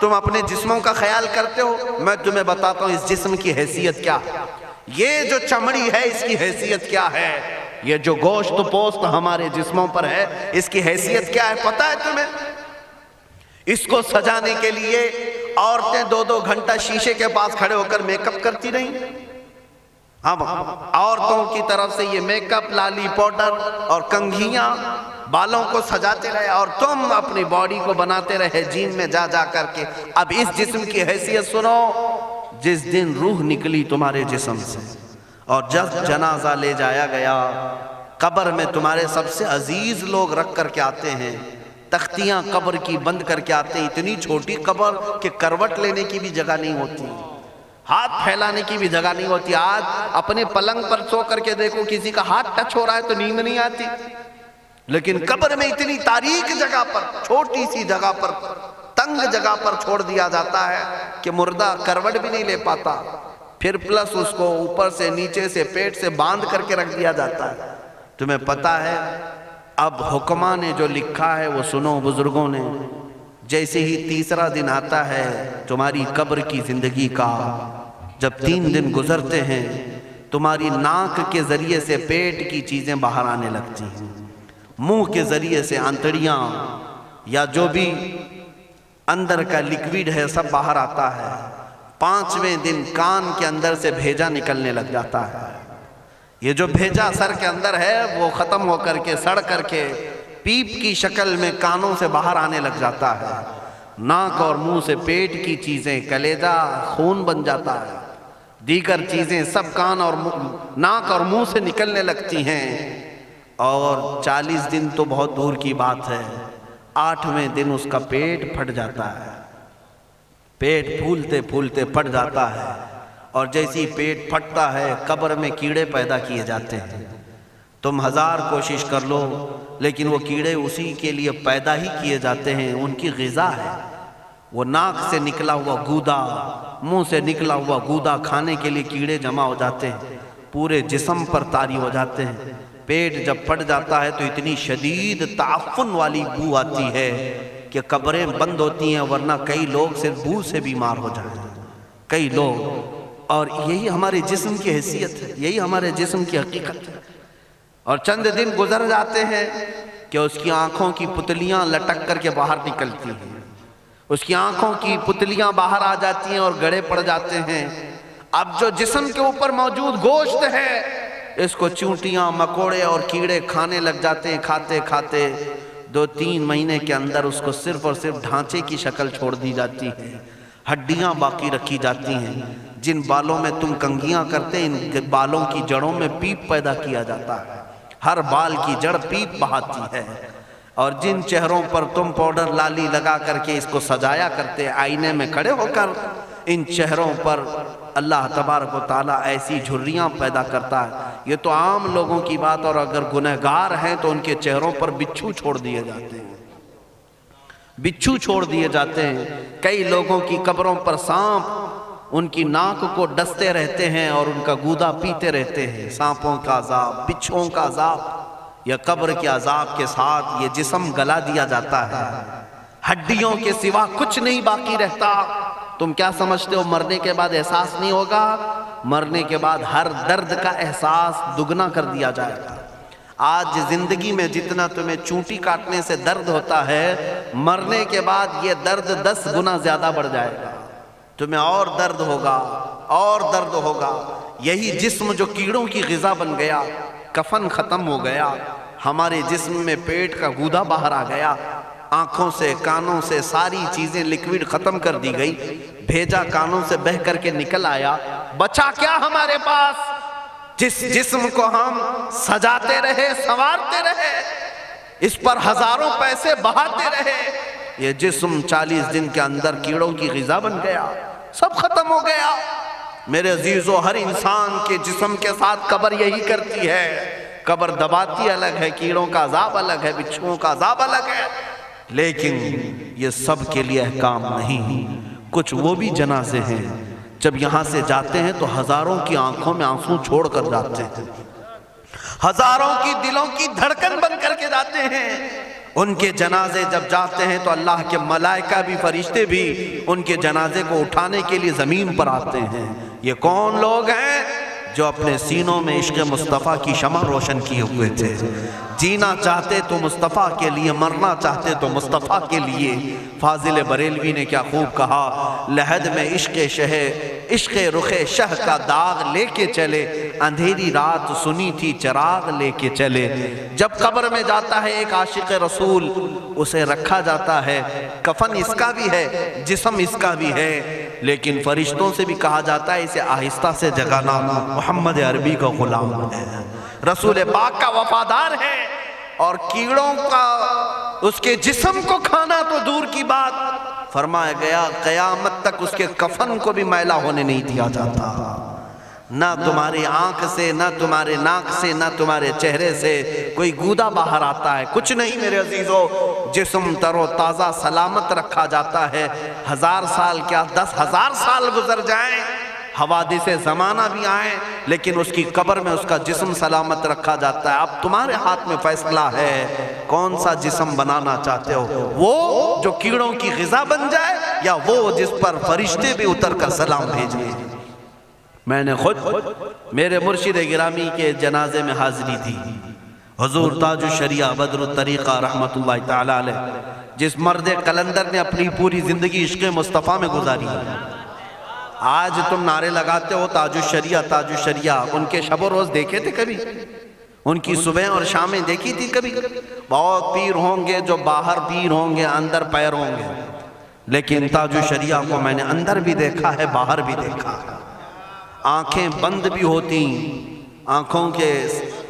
तुम अपने जिस्मों का ख्याल करते हो। मैं तुम्हें बताता हूँ इस जिस्म की हैसियत क्या। है ये जो चमड़ी है, इसकी हैसियत क्या है? ये जो गोश्त पोस्त हमारे जिस्मों पर है, इसकी हैसियत क्या है, पता है तुम्हें? इसको सजाने के लिए औरतें दो दो घंटा शीशे के पास खड़े होकर मेकअप करती रही। हम औरतों की तरफ़ से ये मेकअप लाली पाउडर और कंघियाँ बालों को सजाते रहे और तुम अपनी बॉडी को बनाते रहे जीन में जा जा करके। अब इस जिस्म की हैसियत सुनो, जिस दिन रूह निकली तुम्हारे जिस्म से और जब जनाजा ले जाया गया, कब्र में तुम्हारे सबसे अज़ीज़ लोग रख करके आते हैं। तख्तियाँ कब्र की बंद करके आते हैं। इतनी छोटी कब्र कि करवट लेने की भी जगह नहीं होती। हाथ फैलाने की भी जगह नहीं होती। आज अपने पलंग पर सो करके देखो, किसी का हाथ टच हो रहा है तो नींद नहीं आती। लेकिन कब्र में इतनी तारीख जगह पर, छोटी सी जगह पर, तंग जगह पर छोड़ दिया जाता है कि मुर्दा करवट भी नहीं ले पाता। फिर प्लस उसको ऊपर से, नीचे से, पेट से बाँध करके रख दिया जाता है। तुम्हें पता है, अब हुक्मा ने जो लिखा है, वो सुनो बुज़ुर्गों ने, जैसे ही तीसरा दिन आता है, तुम्हारी कब्र की ज़िंदगी का, जब तीन दिन गुजरते हैं, तुम्हारी नाक के ज़रिए से पेट की चीज़ें बाहर आने लगती हैं। मुँह के ज़रिए से आंतड़ियाँ या जो भी अंदर का लिक्विड है, सब बाहर आता है। पाँचवें दिन कान के अंदर से भेजा निकलने लग जाता है। ये जो भेजा सर के अंदर है, वो खत्म होकर के, सड़ करके पीप की शक्ल में कानों से बाहर आने लग जाता है। नाक और मुँह से पेट की चीज़ें, कलेजा, खून बन जाता है। दीगर चीज़ें सब कान और नाक और मुँह से निकलने लगती हैं। और चालीस दिन तो बहुत दूर की बात है। आठवें दिन उसका पेट फट जाता है। पेट फूलते फूलते फट जाता है और जैसी पेट फटता है, कब्र में कीड़े पैदा किए जाते हैं। तुम हज़ार कोशिश कर लो, लेकिन वो कीड़े उसी के लिए पैदा ही किए जाते हैं, उनकी गज़ा है। वो नाक से निकला हुआ गूदा, मुँह से निकला हुआ गूदा खाने के लिए कीड़े जमा हो जाते हैं, पूरे जिसम पर तारी हो जाते हैं। पेट जब फट जाता है तो इतनी शदीद ताफुन वाली बू आती है कि कब्रें बंद होती हैं, वरना कई लोग सिर्फ़ बू से बीमार हो हैं। कई लोग। और यही हमारे जिस्म की हैसियत है, यही हमारे जिस्म की हकीकत है। और चंद दिन गुजर जाते हैं कि उसकी आँखों की पुतलियाँ लटक करके बाहर निकलती हैं। उसकी आँखों की पुतलियाँ बाहर आ जाती हैं और गड़े पड़ जाते हैं। अब जो जिस्म के ऊपर मौजूद गोश्त है इसको चूंटियाँ, मकोड़े और कीड़े खाने लग जाते हैं खाते खाते। दो तीन महीने के अंदर उसको सिर्फ़ और सिर्फ़ ढांचे की शक्ल छोड़ दी जाती है। हड्डियाँ बाकी रखी जाती हैं। जिन बालों में तुम कंघियाँ करते हैं, इन बालों की जड़ों में पीप पैदा किया जाता है। हर बाल की जड़ पीप बहाती है। और जिन चेहरों पर तुम पाउडर लाली लगा करके इसको सजाया करते, आईने में खड़े होकर इन चेहरों पर अल्लाह तबारक ताला ऐसी झुर्रियाँ पैदा करता है। ये तो आम लोगों की बात, और अगर गुनहगार हैं तो उनके चेहरों पर बिच्छू छोड़ दिए जाते हैं। बिच्छू छोड़ दिए जाते हैं। कई लोगों की कब्रों पर सांप, उनकी नाक को डसते रहते हैं, और उनका गूदा पीते रहते हैं। सांपों का अजाब, बिच्छुओं का अजाब, या कब्र के अजाब के साथ ये जिसम गला दिया जाता है। हड्डियों के सिवा कुछ नहीं बाकी रहता। तुम क्या समझते हो, मरने के बाद एहसास नहीं होगा? मरने के बाद हर दर्द का एहसास दुगना कर दिया जाएगा। आज ज़िंदगी में जितना तुम्हें चूंटी काटने से दर्द होता है, मरने के बाद ये दर्द दस गुना ज़्यादा बढ़ जाएगा। तुम्हें और दर्द होगा, और दर्द होगा। यही जिस्म जो कीड़ों की गजा बन गया, कफन खत्म हो गया। हमारे जिस्म में पेट का गूदा बाहर आ गया। आँखों से, कानों से सारी चीज़ें लिक्विड खत्म कर दी गई। भेजा कानों से बह करके निकल आया। बचा क्या हमारे पास? जिस जिस्म को हम सजाते रहे, संवारते रहे, इस पर हज़ारों पैसे बहाते रहे, ये जिस्म चालीस दिन के अंदर कीड़ों की गजा बन गया। सब खत्म हो गया। मेरे अजीजों, हर इंसान के जिस्म के साथ कबर यही करती है। कबर दबाती अलग है, कीड़ों का अजाब अलग है, बिच्छुओं का अजाब अलग है। लेकिन ये सब के लिए काम नहीं। कुछ वो भी जनाजे हैं, जब यहाँ से जाते हैं तो हज़ारों की आँखों में आँसू छोड़ कर जाते हैं। हज़ारों की दिलों की धड़कन बन करके जाते हैं। उनके जनाजे जब जाते हैं तो अल्लाह के मलाइका भी, फरिश्ते भी उनके जनाजे को उठाने के लिए ज़मीन पर आते हैं। ये कौन लोग हैं? जो अपने सीनों में इश्क मुस्तफ़ा की शमा रोशन किए हुए थे। जीना चाहते तो मुस्तफ़ा के लिए, मरना चाहते तो मुस्तफ़ा के लिए। फाजिल बरेलवी ने क्या खूब कहा, लहद में इश्क शह, इश्क रुख शह का दाग लेके चले। अंधेरी रात सुनी थी, चराग लेके चले। जब कब्र में जाता है एक आशिक रसूल, उसे रखा जाता है। कफन इसका भी है, जिसम इसका भी है। लेकिन फरिश्तों से भी कहा जाता है, इसे आहिस्ता से जगाना मोहम्मद अरबी का गुलाम है। रसूल पाक का वफादार है और कीड़ों का, उसके जिसम को खाना तो दूर की बात। फरमाया गया, कयामत तक उसके कफन को भी मैला होने नहीं दिया जाता। ना तुम्हारी आँख से, ना तुम्हारे नाक से, ना तुम्हारे चेहरे से कोई गूदा बाहर आता है। कुछ नहीं मेरे अजीजों, जिसम तरो ताज़ा सलामत रखा जाता है। हज़ार साल क्या दस हज़ार साल गुजर जाएँ? हवादिस ज़माना भी आए, लेकिन उसकी कब्र में उसका जिसम सलामत रखा जाता है। अब तुम्हारे हाथ में फैसला है, कौन सा जिसम बनाना चाहते हो? वो जो कीड़ों की गजा बन जाए, या वो जिस पर फरिश्ते भी उतर कर सलाम भेजे? मैंने खुद मेरे मुर्शिद गिरामी के जनाजे में हाजिरी दी। हजूर ताजु शरिया बदर तरीक़ा रहमत जिस मर्द कलंदर ने अपनी पूरी ज़िंदगी इश्क मुस्तफ़ा में गुजारी। है आज तुम नारे लगाते हो ताजु शरिया ताजु शरिया। उनके शब रोज़ देखे थे कभी? उनकी सुबह और शामें देखी थी कभी? बहुत पीर होंगे जो बाहर पीर होंगे, अंदर पैर होंगे। लेकिन ताजु शरिया को मैंने अंदर भी देखा है, बाहर भी देखा आँखें बंद भी होती, आँखों के,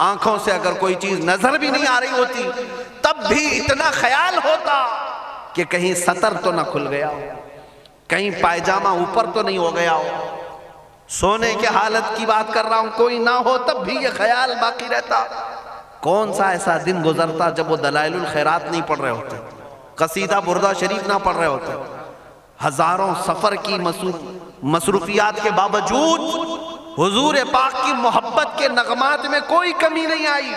आँखों से अगर कोई चीज़ नज़र भी नहीं आ रही होती, तब भी इतना ख्याल होता कि कहीं सतर तो ना खुल गया कहीं पायजामा ऊपर तो नहीं हो गया हो। सोने के हालत की बात कर रहा हूँ, कोई ना हो तब भी ये ख्याल बाकी रहता। कौन सा ऐसा दिन गुजरता जब वो दलाइल खैरात नहीं पढ़ रहे होते, कसीदा बुरदा शरीफ ना पढ़ रहे होते हज़ारों सफ़र की मसरूफियात के बावजूद हुजूर पाक की मोहब्बत के नगमात में कोई कमी नहीं आई।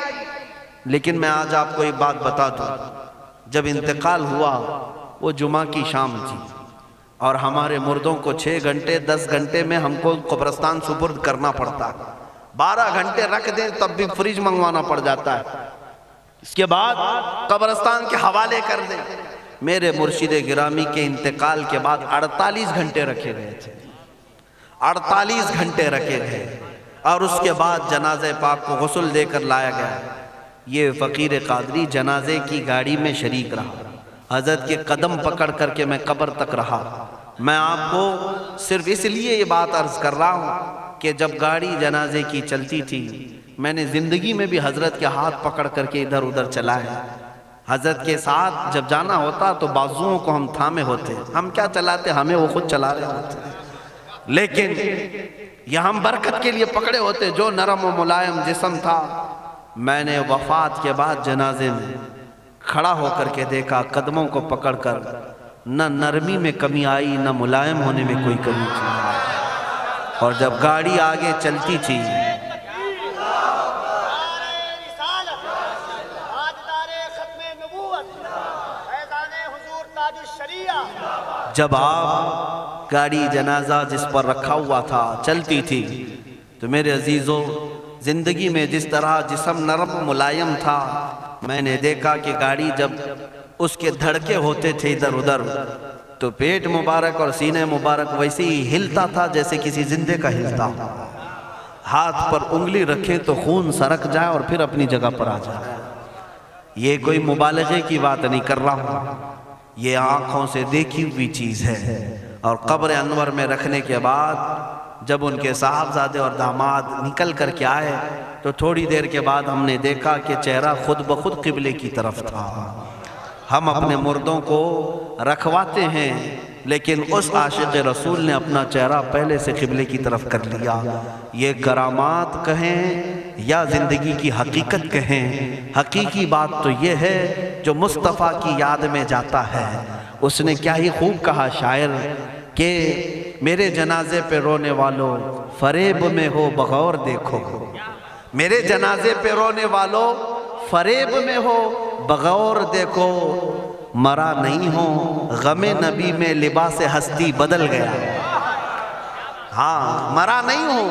लेकिन मैं आज आपको एक बात बता दूँ। जब इंतकाल हुआ, वो जुमा की शाम थी और हमारे मुर्दों को छः घंटे, दस घंटे में हमको कब्रस्तान सुपुर्द करना पड़ता। है बारह घंटे रख दें, तब भी फ्रिज मंगवाना पड़ जाता है। इसके बाद कब्रस्तान के हवाले कर दें। मेरे मुर्शिद गिरामी के इंतकाल के बाद 48 घंटे रखे गए थे। अड़तालीस घंटे रखे गए। और उसके बाद जनाजे पाक को गसल देकर लाया गया। ये फ़कीर कादरी जनाजे की गाड़ी में शरीक रहा। हज़रत के कदम पकड़ करके मैं कब्र तक रहा। मैं आपको सिर्फ़ इसलिए ये बात अर्ज़ कर रहा हूँ कि जब गाड़ी जनाजे की चलती थी, मैंने ज़िंदगी में भी हज़रत के हाथ पकड़ करके इधर उधर चलाए हज़रत के साथ जब जाना होता तो बाजुओं को हम थामे होते। हम क्या चलाते? हमें वो खुद चला रहे होते। लेकिन यह हम बरकत के लिए पकड़े होते, जो नरम और मुलायम जिसम था। मैंने वफात के बाद जनाजे में खड़ा होकर के देखा, कदमों को पकड़कर, न नरमी में कमी आई, न मुलायम होने में कोई कमी थी। और जब गाड़ी आगे चलती थी जब आप गाड़ी, जनाजा जिस पर रखा हुआ था, चलती थी तो मेरे अजीज़ों, ज़िंदगी में जिस तरह जिसम नरम मुलायम था, मैंने देखा कि गाड़ी जब उसके धड़के होते थे इधर उधर तो पेट मुबारक और सीने मुबारक वैसे ही हिलता था जैसे किसी जिंदे का हिलता हाथ पर उंगली रखें तो खून सरक जाए और फिर अपनी जगह पर आ जाए। ये कोई मुबालगे की बात नहीं कर रहा हूँ। ये आँखों से देखी हुई चीज़ है। और कब्र अनवर में रखने के बाद जब उनके साहबजादे और दामाद निकल कर के आए तो थोड़ी देर के बाद हमने देखा कि चेहरा खुद ब खुद किबले की तरफ़ था। हम अपने मुर्दों को रखवाते हैं लेकिन उस आशिक रसूल ने अपना चेहरा पहले से किबले की तरफ़ कर लिया। ये करामात कहें या ज़िंदगी की हकीकत कहें, हकीकी बात तो ये है जो मुस्तफ़ा की याद में जाता है। उसने क्या ही खूब कहा शायर के, मेरे जनाजे पे रोने वालों, फरेब में हो बगौर देखो। मेरे जनाजे पे रोने वालों, फरेब में हो बगौर देखो। मरा नहीं हो, गमे नबी में लिबास हस्ती बदल गया। हाँ मरा नहीं हो,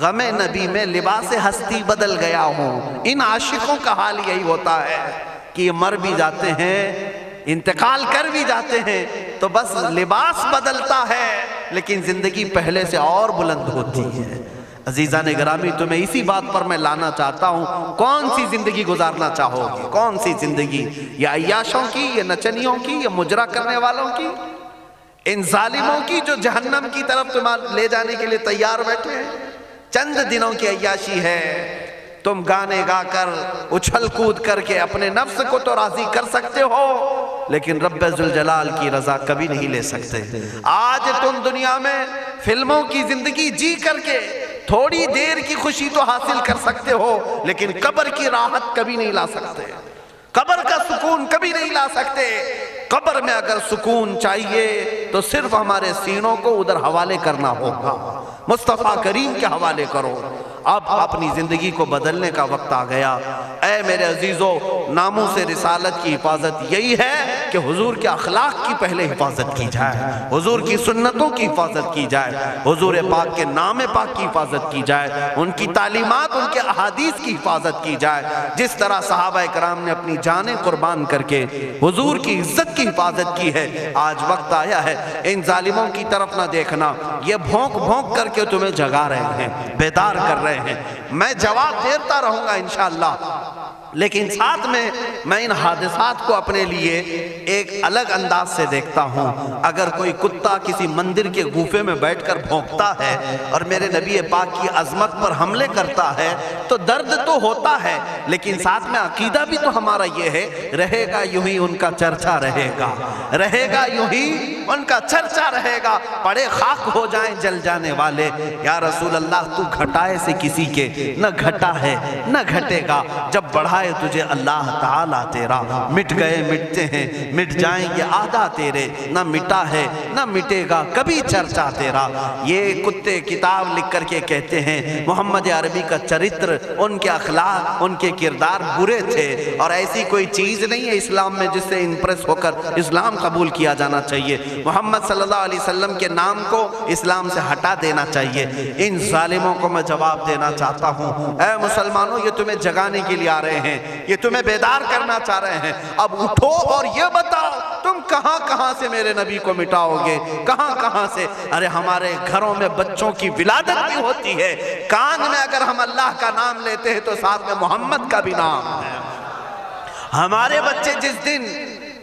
गमे नबी में लिबास हस्ती बदल गया हूँ। इन आशिकों का हाल यही होता है कि ये मर भी जाते हैं, इंतकाल कर भी जाते हैं तो बस लिबास बदलता है, लेकिन ज़िंदगी पहले से और बुलंद होती है। अजीजा ने ग्रामी तुम्हें इसी बात पर मैं लाना चाहता हूँ। कौन सी ज़िंदगी गुजारना चाहोगे? कौन सी ज़िंदगी? या अयाशों की, या नचनियों की, या मुजरा करने वालों की? इन जालिमों की जो जहन्नम की तरफ़ तुम्हारे ले जाने के लिए तैयार बैठे हैं? चंद दिनों की अयाशी है। तुम गाने गाकर, उछल कूद करके अपने नफ्स को तो राज़ी कर सकते हो, लेकिन जलाल की रजा कभी नहीं ले सकते। आज तुम दुनिया में फ़िल्मों की ज़िंदगी जी करके थोड़ी देर की खुशी तो हासिल कर सकते हो, लेकिन कब्र की राहत कभी नहीं ला सकते। कब्र का सुकून कभी नहीं ला सकते। कब्र में अगर सुकून चाहिए तो सिर्फ़ हमारे सीनों को उधर हवाले करना होगा। मुस्तफ़ा करीम के हवाले करो। अब अपनी ज़िंदगी को बदलने का वक्त आ गया। ऐ मेरे अजीज़ों, नामों से रिसालत की हिफाजत यही है कि हुजूर के अखलाक की पहले हिफाजत की जाए, हुजूर की सुन्नतों की हिफाजत की जाए, हुजूर पाक के नाम पाक की हिफाजत की जाए, उनकी तालीमत, उनके अहादीस की हिफाजत की जाए। जिस तरह सहाबा कराम ने अपनी जानें कुर्बान करके हुजूर की इज़्ज़त की हिफाजत की है, आज वक्त आया है, इन जालिमों की तरफ़ ना देखना। ये भोंक भोंक करके तुम्हें जगा रहे हैं, बेदार कर रहे हैं मैं जवाब देता रहूँगा इनशाला लेकिन साथ में मैं इन हादसात को अपने लिए एक अलग अंदाज से देखता हूँ। अगर कोई कुत्ता किसी मंदिर के गुफे में बैठकर भोंकता है और मेरे नबी पाक की अजमत पर हमले करता है तो दर्द तो होता है, लेकिन साथ में अकीदा भी तो हमारा ये है, रहेगा यूँ ही उनका चर्चा रहेगा। रहेगा यूँ ही उनका चर्चा रहेगा। पड़े खाक हो जाए जल जाने वाले। या रसूल अल्लाह तू घटाए से किसी के, न घटा है, न घटेगा। जब बढ़ा है तुझे अल्लाह ताला तेरा। मिट गए, मिटते हैं, मिट जाएँगे आधा तेरे। ना मिटा है, ना मिटेगा कभी चर्चा तेरा। ये कुत्ते किताब लिख करके कहते हैं, मोहम्मद अरबी का चरित्र, उनके अखलाक, उनके किरदार बुरे थे। और ऐसी कोई चीज़ नहीं है इस्लाम में जिससे इंप्रेस होकर इस्लाम कबूल किया जाना चाहिए। मोहम्मद सल्लल्लाहु के नाम को इस्लाम से हटा देना चाहिए। इन जालिमों को मैं जवाब देना चाहता हूँ। ऐ मुसलमानों, ये तुम्हें जगाने के लिए आ रहे हैं। हैं। ये तुम्हें बेदार करना चाह रहे हैं। अब उठो और ये बताओ, तुम कहाँ कहाँ से मेरे नबी को मिटाओगे? कहाँ कहाँ से? अरे हमारे घरों में बच्चों की विलादत भी होती है। कान में अगर हम अल्लाह का नाम लेते हैं तो साथ में मोहम्मद का भी नाम है। हमारे बच्चे जिस दिन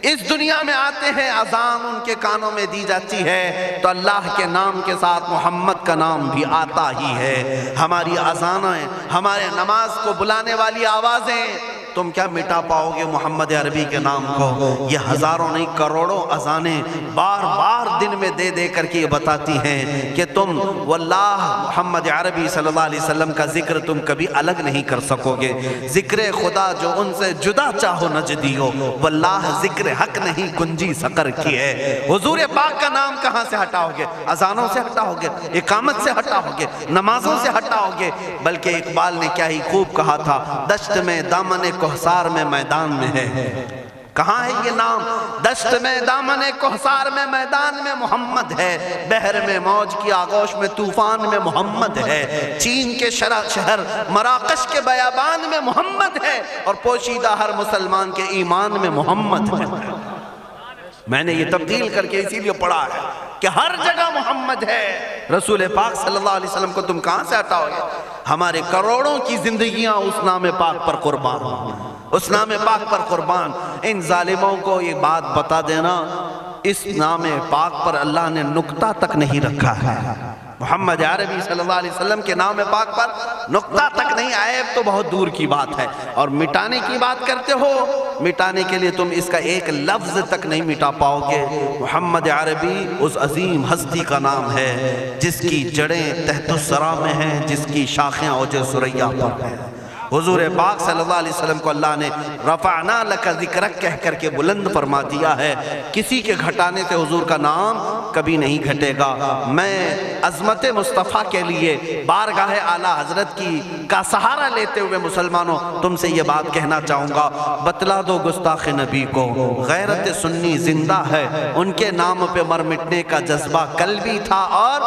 इस दुनिया में आते हैं, अजान उनके कानों में दी जाती है। तो अल्लाह के नाम के साथ मोहम्मद का नाम भी आता ही है। हमारी अजान हमारे नमाज़ को बुलाने वाली आवाज़ें तुम क्या मिटा पाओगे मोहम्मद अरबी के नाम को? ये हज़ारों नहीं, करोड़ों अजाने बार बार दिन में दे दे करके बताती हैं कि तुम वल्लाह मोहम्मद अरबी सल्लल्लाहु अलैहि वसल्लम का ज़िक्र तुम कभी अलग नहीं कर सकोगे। ज़िक्र खुदा जो उनसे जुदा चाहो नजदियो वल्लाह ज़िक्र हक नहीं गुंजी सकर की है हुजूर पाक का नाम कहाँ से हटाओगे? अजानों से हटाओगे? इकामत से हटाओगे? नमाजों से हटाओगे? बल्कि इकबाल ने क्या ही खूब कहा था, दश्त में दामन कोहसार में मैदान में है। कहाँ है ये नाम? दश्त में दामन कोहसार में मैदान में मोहम्मद है। बहर में मौज की आगोश में तूफ़ान में मोहम्मद है। चीन के शरा शहर मराकश के बयाबान में मोहम्मद है और पोशीदा हर मुसलमान के ईमान में मोहम्मद है। मैंने ये तब्दील करके इसीलिए पढ़ा है कि हर जगह मोहम्मद है। रसूल पाक सल्लल्लाहु अलैहि वसल्लम को तुम कहाँ से हटाओगे? हमारे करोड़ों की जिंदगियाँ उस नाम पाक पर कुर्बान उस नाम पाक पर कुर्बान। इन जालिमों को ये बात बता देना, इस नाम पाक पर अल्लाह ने नुकता तक नहीं रखा है। मोहम्मद अरबी सल्लल्लाहु अलैहि वसल्लम के नाम पाक पर नुक्ता तक नहीं आए तो बहुत दूर की बात है। और मिटाने की बात करते हो, मिटाने के लिए तुम इसका एक लफ्ज तक नहीं मिटा पाओगे। मोहम्मद अरबी उस अजीम हस्ती का नाम है, जिसकी जड़ें तहतुसरा में हैं, जिसकी शाखें औज सुरैया पर हैं। हुजूर पाक सल्लल्लाहु अलैहि वसल्लम को अल्लाह ने, रफ़ाना लका ज़िक्र कह करके बुलंद फरमा दिया है। किसी के घटाने से हुजूर का नाम कभी नहीं घटेगा। मैं अजमत मुस्तफ़ा के लिए बारगाह आला हज़रत की, का सहारा लेते हुए मुसलमानों, तुमसे ये बात कहना चाहूँगा। बतला दो गुस्ताख नबी को। गैरत सुन्नी ज़िंदा है। उनके नाम पे मर मिटने का जज्बा कल भी था और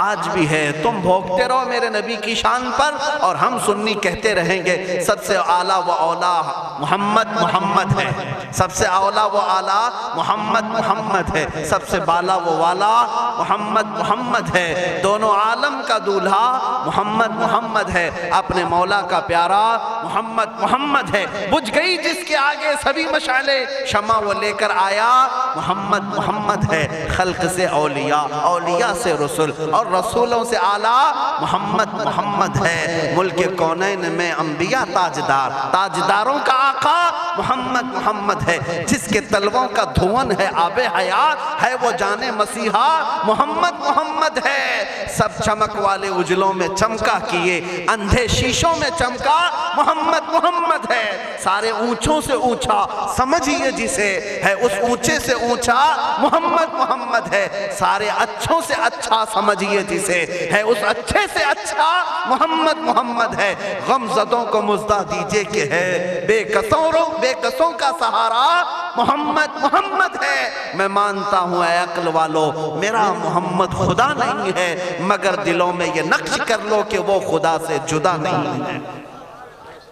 आज भी है। तुम भोगते रहो मेरे नबी की शान पर और हम सुन्नी कहते रहेंगे, सबसे आला व औला मोहम्मद मोहम्मद है। सबसे औला व आला मोहम्मद मोहम्मद है। सबसे बाला वो वाला मोहम्मद मोहम्मद है। दोनों आलम का दूल्हा मोहम्मद मोहम्मद है। अपने मौला का प्यारा मोहम्मद मोहम्मद है। बुझ गई जिसके आगे सभी मशाले शमा वो लेकर आया मोहम्मद मोहम्मद है। खल्क से औलिया औलिया से रसुल और रसूलों से आला मोहम्मद मोहम्मद है। मुल्क कौनैन में अंबिया ताजदार। ताजदारों का आका मोहम्मद मोहम्मद है। जिसके तलवों का धुवन है आबे हयात है, वो जाने मसीहा मोहम्मद मोहम्मद है। सब चमक वाले उजलों में चमका किए। अंधे शीशों में चमका मोहम्मद मोहम्मद है। सारे ऊंचों से ऊँचा, समझिए जिसे है, उस ऊँचे से ऊँचा मोहम्मद मोहम्मद है। सारे अच्छों से अच्छा समझिए। जिसे है उस अच्छे से अच्छा मोहम्मद मोहम्मद है। गमजदों को मुजदा दीजिए कि है। बेकसों बेकसों का सहारा मोहम्मद मोहम्मद है। मैं मानता हूँ अकल वालों, मेरा मोहम्मद खुदा नहीं है, मगर दिलों में ये नक्श कर लो कि वो खुदा से जुदा नहीं है।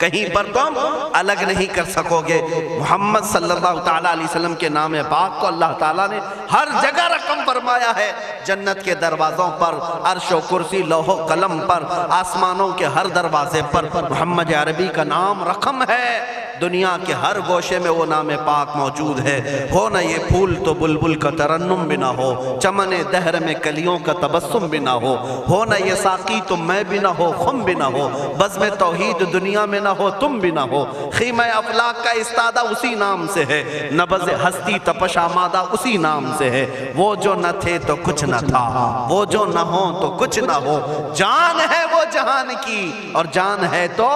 कहीं पर तुम अलग नहीं कर सकोगे। मोहम्मद सल्लल्लाहु अलैहि वसल्लम के नाम पाक को अल्लाह ताला ने हर जगह रकम फरमाया है। जन्नत के दरवाज़ों पर, अरशो कुर्सी, लोहो कलम पर, आसमानों के हर दरवाजे पर मोहम्मद अरबी का नाम रकम है। दुनिया के हर गोशे में वो नाम पाक मौजूद है। हो ना ये फूल तो बुलबुल का तरन्नुम भी ना हो, चमन दहर में कलियों का तबस्सुम भी ना हो। हो न ये साकी तो मैं भी ना हो, खुम भी ना हो बस में तोहीद दुनिया में ना हो, तुम भी ना हो। खीम अफलाक का इस्तादा उसी नाम से है, नबज हस्ती तपश आमादा उसी नाम से है। वो जो न थे तो कुछ न था, वो जो न हो तो कुछ न हो। जान है वो जहान की, और जान है तो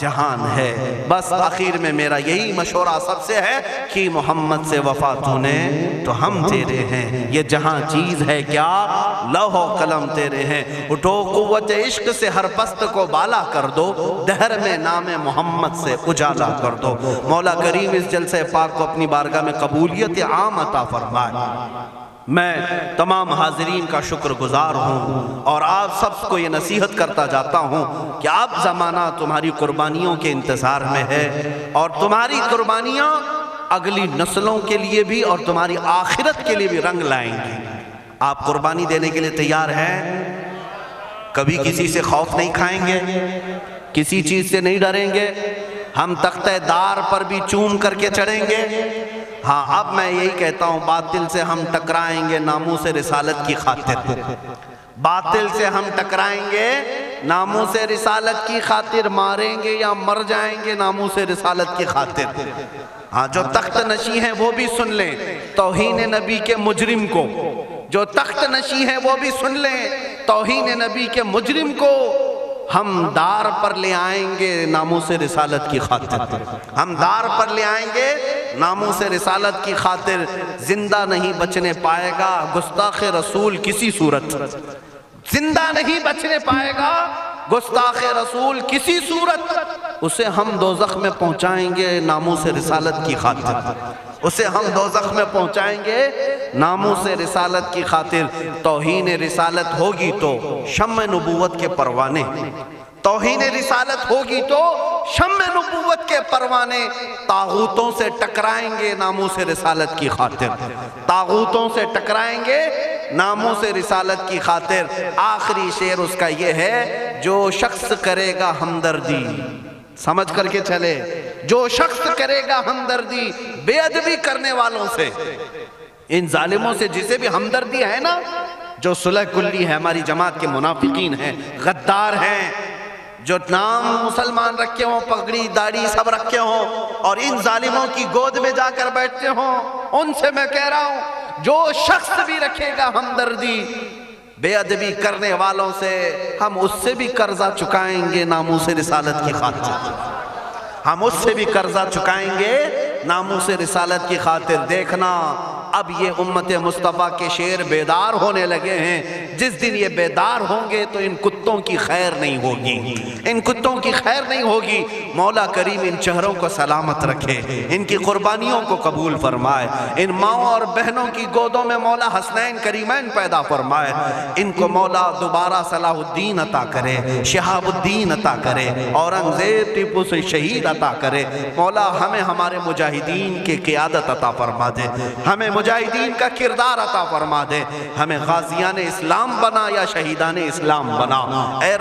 जहान है। बस आखिर में मेरा यही मशवरा सबसे है कि मोहम्मद से वफा तूने तो हम तेरे हैं। ये जहाँ चीज़ है क्या? लहो कलम तेरे हैं। उठो कुत इश्क से हर पस्त को बाला कर दो। दहर में नाम मोहम्मद से उजाला कर दो। मौला करीम इस जलसे पाक को अपनी बारगाह में कबूलियत आम अता फरमाए। मैं तमाम हाजरीन का शुक्रगुजार हूँ और आप सबको ये नसीहत करता जाता हूँ कि आप ज़माना तुम्हारी कुर्बानियों के इंतज़ार में है और तुम्हारी कुर्बानियाँ अगली नस्लों के लिए भी और तुम्हारी आखिरत के लिए भी रंग लाएँगी। आप कुर्बानी देने के लिए तैयार हैं? कभी किसी से खौफ नहीं खाएँगे। किसी चीज़ से नहीं डरेंगे? हम तख्ते दार पर भी चूम करके चढ़ेंगे? हाँ अब मैं यही कहता हूँ, बातिल से हम टकराएँगे नामों से रिसालत की खातिर। बातिल से हम टकराएँगे नामों से रिसालत की खातिर, मारेंगे या मर जाएँगे नामों से रिसालत की खातिर। हाँ जो तख्त नशी है वो भी सुन लें, तोहीन नबी के मुजरिम को। जो तख्त नशी है वो भी सुन लें, तोहीन नबी के मुजरिम को हम दार पर ले आएँगे नामों से रिसालत की खातिर। हम दार पर ले आएँगे नामों से रिसालत की खातिर। ज़िंदा नहीं बचने पाएगा गुस्ताख रसूल किसी सूरत। ज़िंदा नहीं बचने पाएगा गुस्ताख रसूल किसी सूरत। उसे हम दोजख में पहुंचाएँगे नामों से रिसालत की खातिर। उसे हम दोजख में पहुंचाएँगे। नामों से रिसालत की खातिर तोहन रिसालत होगी तो शम नबूवत के परवाने। तोहन रिसालत होगी तो शम नबूवत के परवाने तागूतों से टकराएँगे नामों से रिसालत की खातिर। तागूतों से टकराएँगे नामों से रिसालत की खातिर। आखिरी शेर उसका यह है, जो शख्स करेगा हमदर्दी। समझ करके चले। जो शख्स करेगा हमदर्दी, बेअदबी करने वालों से। इन जालिमों से जिसे भी हमदर्दी है ना, जो सुलह कुल्ली है, हमारी जमात के मुनाफिकीन हैं, गद्दार हैं, जो नाम मुसलमान रखे हों, पगड़ी, दाढ़ी सब रखे हों, और इन जालिमों की गोद में जाकर बैठते हों, उनसे मैं कह रहा हूँ, जो शख्स भी रखेगा हमदर्दी बेअदबी करने वालों से हम उससे भी कर्जा चुकाएँगे नामों से रिसालत की खातिर। हम उससे भी कर्जा चुकाएँगे नामों से रिसालत की खातिर। देखना अब ये उम्मत मुस्तफ़ा के शेर बेदार होने लगे हैं। जिस दिन ये बेदार होंगे तो इन कुत्तों की खैर नहीं होगी। इन कुत्तों की खैर नहीं होगी। मौला करीम इन चेहरों को सलामत रखे, इनकी कुर्बानियों को कबूल फरमाए, इन माओ और बहनों की गोदों में मौला हसनैन करीमैन पैदा फरमाए। इनको मौला दोबारा सलाहुद्दीन अता करे, शहाबुद्दीन अता करे, औरंगज़ेब टीपू से शहीद अता करे। मौला हमें हमारे मुजाहिदीन की क़्यादत अता फरमा दे। हमें मुजाहिदीन का किरदार अता फरमा दे। हमें गाजियान इस्लाम बना या शहीदान इस्लाम बना। ए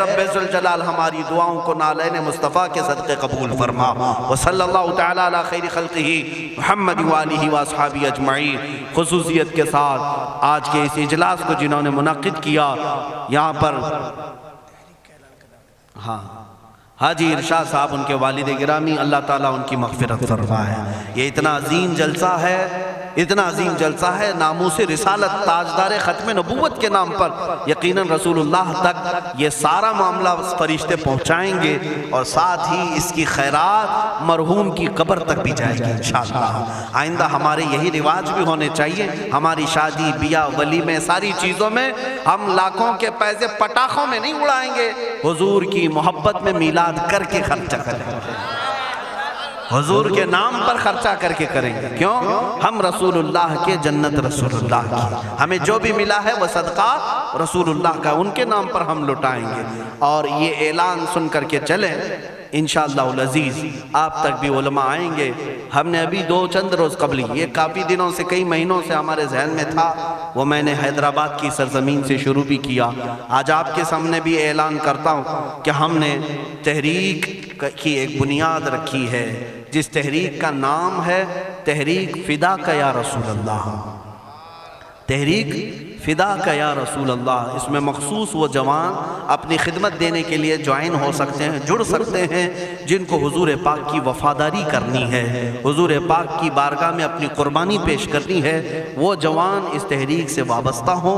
जलाल हमारी दुआओं को नालैन मुस्तफ़ा के सदक़े कबूल फरमा। व सल्लल्लाहु तआला अला खैर खल्क़िही मुहम्मद वालिही व असहाबी अजमईन। खुसूसियत के साथ आज के इस इजलास को जिन्होंने मुनक़िद किया, यहाँ पर हाँ हाजी इरशाद साहब, उनके वालिद गिरामी अल्लाह ताला उनकी मगफिरत फरमाए। ये इतना अजीम जलसा है इतना अजीम जलसा है नामू से रिसालत ताजदार ख़त्म नबूत के नाम पर। यकीन रसूलुल्लाह तक ये सारा मामला फरिश्ते पहुँचाएँगे और साथ ही इसकी खैरात मरहूम की कब्र तक भी जाएगी इंशाल्लाह आइंदा हमारे यही रिवाज भी होने चाहिए, हमारी शादी बिया वली में, सारी चीज़ों में हम लाखों के पैसे पटाखों में नहीं उड़ाएँगे। हजूर की मोहब्बत में मिलाद करके खर्चा करेंगे। हजूर के नाम पर खर्चा करके करेंगे। क्यों? हम रसूलुल्लाह के जन्नत रसूलुल्लाह की। हमें जो भी मिला है वह सदका रसूलुल्लाह का, उनके नाम पर हम लुटाएँगे। और ये ऐलान सुन करके चले इन अज़ीज़, आप तक भी उलमा आएँगे। हमने अभी दो चंद रोज़ कबली, ये काफ़ी दिनों से, कई महीनों से हमारे जहन में था। वो मैंने हैदराबाद की सरजमीन से शुरू भी किया। आज आपके सामने भी ऐलान करता हूँ कि हमने तहरीक की एक बुनियाद रखी है। जिस तहरीक का नाम है, तहरीक फ़िदा का या रसूल अल्लाह तहरीक फ़िदा का या रसूल अल्लाह इसमें मखसूस वो जवान अपनी खिदमत देने के लिए ज्वाइन हो सकते हैं, जुड़ सकते हैं, जिनको हुजूर पाक की वफ़ादारी करनी है। हुजूर पाक की बारगाह में अपनी कुर्बानी पेश करनी है। वो जवान इस तहरीक से वाबस्ता हों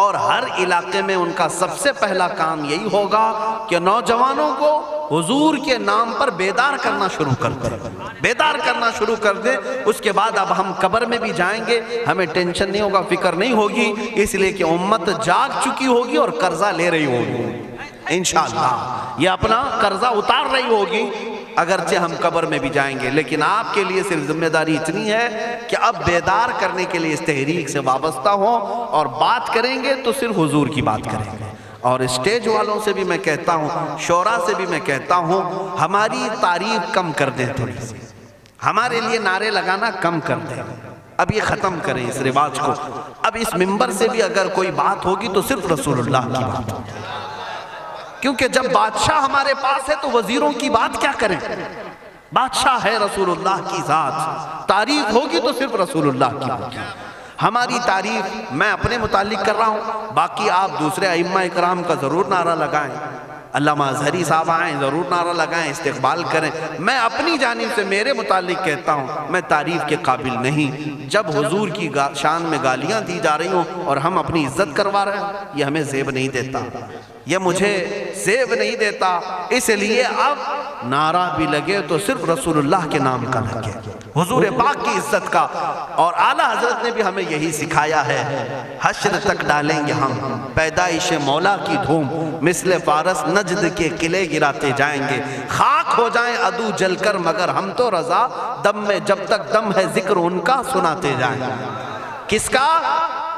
और हर इलाके में उनका सबसे पहला काम यही होगा कि नौजवानों को हुजूर के नाम पर बेदार करना शुरू कर दे। बेदार करना शुरू कर दे। उसके बाद अब हम कब्र में भी जाएँगे। हमें टेंशन नहीं होगा, फ़िक्र नहीं होगी। इसलिए कि उम्मत जाग चुकी होगी और कर्जा ले रही होगी। इनशाला ये अपना कर्जा उतार रही होगी। अगरचे हम कब्र में भी जाएँगे। लेकिन आपके लिए सिर्फ़ ज़िम्मेदारी इतनी है कि अब बेदार करने के लिए इस तहरीक से वाबस्ता हो और बात करेंगे तो सिर्फ़ हुजूर की बात करेंगे। और स्टेज वालों से भी मैं कहता हूँ, शोरा से भी मैं कहता हूँ, हमारी तारीफ़ कम कर दें थोड़ी सी। हमारे लिए नारे लगाना कम कर दें। अब ये ख़त्म करें इस रिवाज को। अब इस मिंबर से भी अगर कोई बात होगी तो सिर्फ़ रसूलुल्लाह की बात क्योंकि जब बादशाह हमारे पास है तो वजीरों की बात क्या करें? बादशाह है रसूलुल्लाह की जात। तारीफ़ होगी तो सिर्फ़ रसूलुल्लाह की होगी। हमारी तारीफ़ मैं अपने मुतालिक कर रहा हूँ। बाकी आप दूसरे अम्मा इकराम का ज़रूर नारा लगाएँ। अल्लाह अजहरी साहब आएँ, ज़रूर नारा लगाएँ, इस्तेकबाल करें। मैं अपनी जानब से मेरे मुतालिक कहता हूँ, मैं तारीफ़ के काबिल नहीं। जब हुजूर की शान में गालियाँ दी जा रही हों और हम अपनी इज़्ज़त करवा रहे हैं, ये हमें जेब नहीं देता। ये मुझे जेब नहीं देता, इसलिए अब नारा भी लगे तो सिर्फ़ रसूलुल्लाह के नाम का लगे। हुजूर पाक की इज़्ज़त का। और आला हज़रत ने भी हमें यही सिखाया है। हश्र तक डालेंगे हम। पैदाइश मौला की धूम। मिसले फारस नजद के किले गिराते जाएँगे। खाक हो जाए अदू जलकर, मगर हम तो रजा दम में जब तक दम है ज़िक्र उनका सुनाते जाएँगे किसका?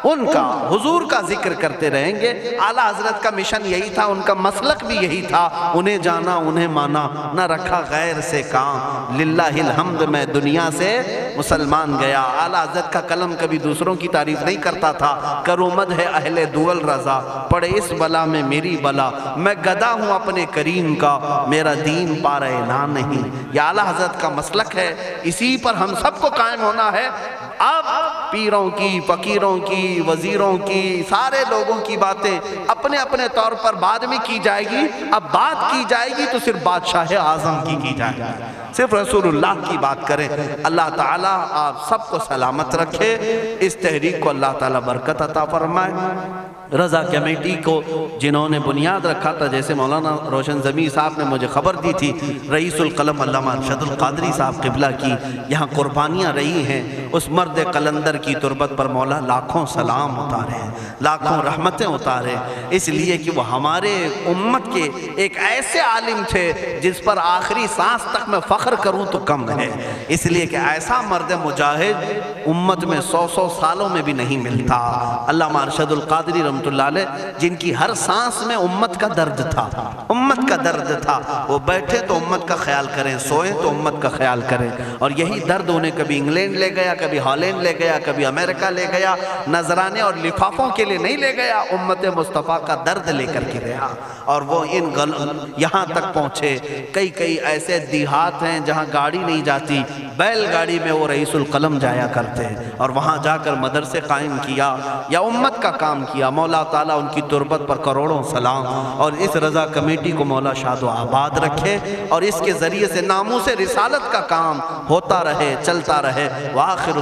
उनका, हुजूर का ज़िक्र करते रहेंगे। आला हज़रत का मिशन यही था, उनका मसलक भी यही था। उन्हें जाना, उन्हें माना, न रखा गैर से काम। हमद, में दुनिया से मुसलमान गया। आला हज़रत का कलम कभी दूसरों की तारीफ़ नहीं करता था। करोमद है अहले दुअल रजा। पड़े इस बला में मेरी बला। मैं गदा हूँ अपने करीम का। मेरा दीन पारा ना नहीं। यह आला हज़रत का मसलक है, इसी पर हम सबको कायम होना है। अब पीरों की, फकीरों की, वजीरों की, सारे लोगों की बातें अपने अपने तौर पर बाद में की जाएगी। अब बात की जाएगी तो सिर्फ़ बादशाह आज़म की की जाएगी। सिर्फ़ रसूलुल्लाह की बात करें, अल्लाह ताला आप सबको सलामत रखे। इस तहरीक को अल्लाह ताला बरकत अता फरमाए। रज़ा कमेटी को जिन्होंने बुनियाद रखा था, जैसे मौलाना रोशन जमी साहब ने मुझे खबर दी थी, रईसुल कलम अल्लामा अरशदुल कादरी साहब किबला की, यहाँ कुर्बानियाँ रही हैं। उस मर्द कलंदर की तुरबत पर मौला लाखों सलाम उतारे, लाखों रहमतें उतारे। इसलिए कि वो हमारे उम्मत के एक ऐसे आलिम थे, जिस पर आखिरी सांस तक मैं फ़ख्र करूँ तो कम है। इसलिए कि ऐसा मर्द मुजाहिद उम्मत में सौ सौ सालों में भी नहीं मिलता। अल्लाह अरशदुल कादरी रम रहमतुल्लाह जिनकी हर सांस में उम्मत का दर्द था, उम्मत का दर्द था। वो बैठे तो उम्मत का ख्याल करें, सोए तो उम्मत का ख्याल करें। और यही दर्द उन्हें कभी इंग्लैंड ले गया, कभी हॉलैंड ले गया, कभी अमेरिका ले गया, नजराने और लिफाफों के लिए नहीं ले गया, उम्मत मुस्तफ़ा का दर्द लेकर के गया। और वो इन गल, यहाँ तक पहुँचे। कई कई ऐसे देहात हैं जहाँ गाड़ी नहीं जाती। बैलगाड़ी में वो रईसुल कलम जाया करते हैं और वहाँ जाकर मदरसे कायम किया या उम्मत का काम किया। मौला ताला उनकी तुरबत पर करोड़ों सलाम। और इस रज़ा कमेटी को मौला शाद आबाद रखे और इसके ज़रिए से नामों से रिसालत का काम होता रहे, चलता रहे। वाखिर